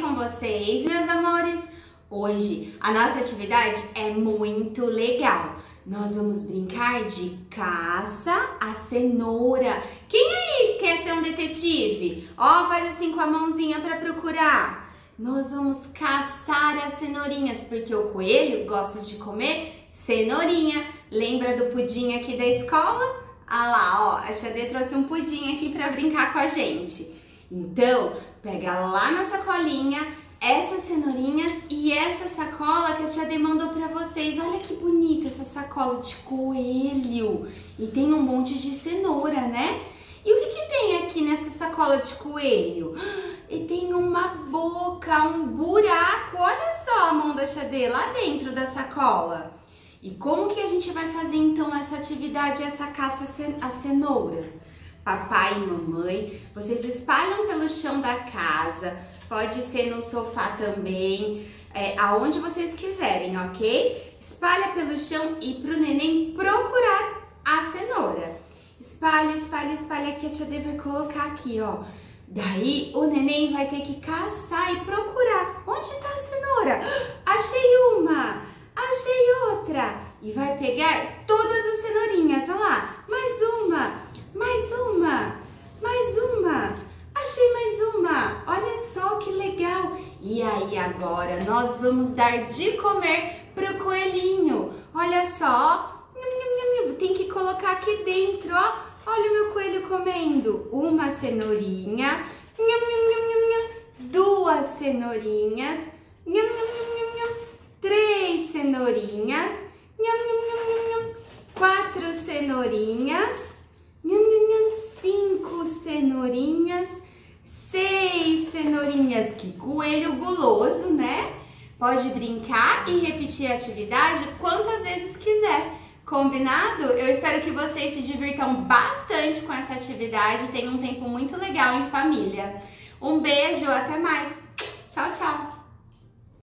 vocês, meus amores? Hoje a nossa atividade é muito legal. Nós vamos brincar de caça a cenoura. Quem aí quer ser um detetive? Ó, faz assim com a mãozinha para procurar. Nós vamos caçar as cenourinhas, porque o coelho gosta de comer cenourinha. Lembra do pudim aqui da escola? Ah lá, ó, a Xadê trouxe um pudim aqui para brincar com a gente. Então, pega lá na sacolinha essas cenourinhas e essa sacola que a tia Dê mandou pra vocês. Olha que bonita essa sacola de coelho. E tem um monte de cenoura, né? E o que, que tem aqui nessa sacola de coelho? E tem uma boca, um buraco. Olha só a mão da Xadê lá dentro da sacola. E como que a gente vai fazer então essa atividade, essa caça às cenouras? Papai e mamãe. Vocês espalham pelo chão da casa, pode ser no sofá também, é, aonde vocês quiserem, ok? Espalha pelo chão e pro neném procurar a cenoura. Espalha, espalha, espalha aqui, a tia Dê vai colocar aqui, ó. Daí o neném vai ter que caçar e procurar. Onde tá a cenoura? Achei uma, achei outra. E vai pegar todas as cenourinhas, olha lá. Mais uma, mais uma, mais uma. Achei mais uma. Olha só que legal. E aí agora nós vamos dar de comer pro coelhinho. Olha só. Tem que colocar aqui dentro, ó. Olha o meu coelho comendo. Uma cenourinha. Duas cenourinhas. Três cenourinhas. Quatro cenourinhas cinco cenourinhas, seis cenourinhas. Que coelho guloso, né? Pode brincar e repetir a atividade quantas vezes quiser. Combinado? Eu espero que vocês se divirtam bastante com essa atividade tenham um tempo muito legal em família. Um beijo, até mais. Tchau, tchau.